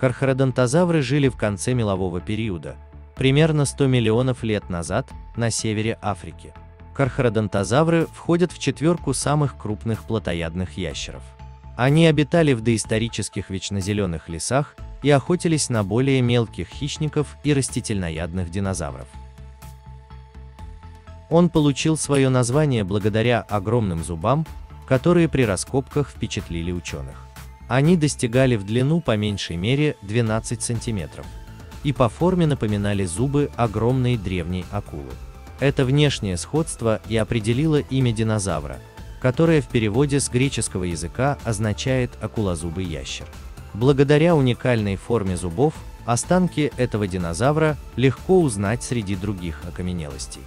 Кархародонтозавры жили в конце мелового периода, примерно 100 миллионов лет назад, на севере Африки. Кархародонтозавры входят в четверку самых крупных плотоядных ящеров. Они обитали в доисторических вечнозеленых лесах и охотились на более мелких хищников и растительноядных динозавров. Он получил свое название благодаря огромным зубам, которые при раскопках впечатлили ученых. Они достигали в длину по меньшей мере 12 сантиметров и по форме напоминали зубы огромной древней акулы. Это внешнее сходство и определило имя динозавра, которое в переводе с греческого языка означает акулозубый ящер. Благодаря уникальной форме зубов, останки этого динозавра легко узнать среди других окаменелостей.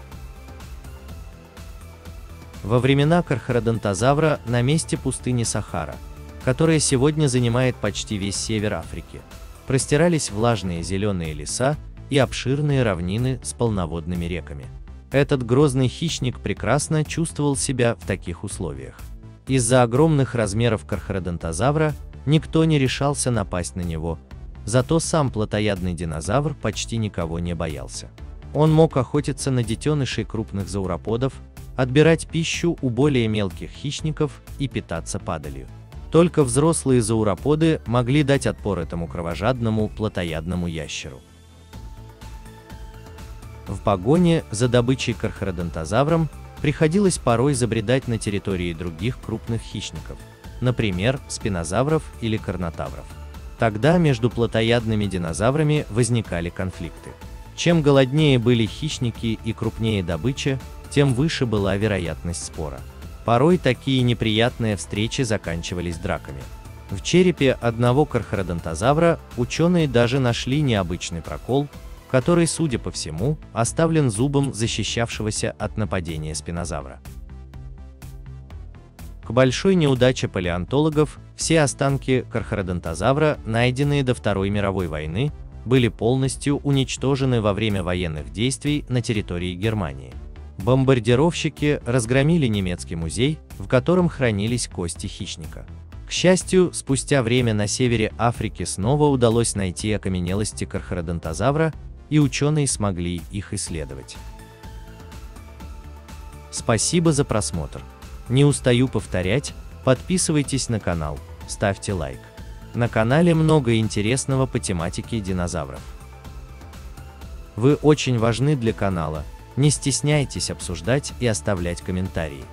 Во времена кархародонтозавра на месте пустыни Сахара – которая сегодня занимает почти весь север Африки, простирались влажные зеленые леса и обширные равнины с полноводными реками. Этот грозный хищник прекрасно чувствовал себя в таких условиях. Из-за огромных размеров кархародонтозавра никто не решался напасть на него, зато сам плотоядный динозавр почти никого не боялся. Он мог охотиться на детенышей крупных зауроподов, отбирать пищу у более мелких хищников и питаться падалью. Только взрослые зауроподы могли дать отпор этому кровожадному плотоядному ящеру. В погоне за добычей кархародонтозавром приходилось порой забредать на территории других крупных хищников, например, спинозавров или карнотавров. Тогда между плотоядными динозаврами возникали конфликты. Чем голоднее были хищники и крупнее добыча, тем выше была вероятность спора. Порой такие неприятные встречи заканчивались драками. В черепе одного кархародонтозавра ученые даже нашли необычный прокол, который, судя по всему, оставлен зубом защищавшегося от нападения спинозавра. К большой неудаче палеонтологов, все останки кархародонтозавра, найденные до Второй мировой войны, были полностью уничтожены во время военных действий на территории Германии. Бомбардировщики разгромили немецкий музей, в котором хранились кости хищника. К счастью, спустя время на севере Африки снова удалось найти окаменелости кархародонтозавра, и ученые смогли их исследовать. Спасибо за просмотр. Не устаю повторять, подписывайтесь на канал, ставьте лайк. На канале много интересного по тематике динозавров. Вы очень важны для канала, не стесняйтесь обсуждать и оставлять комментарии.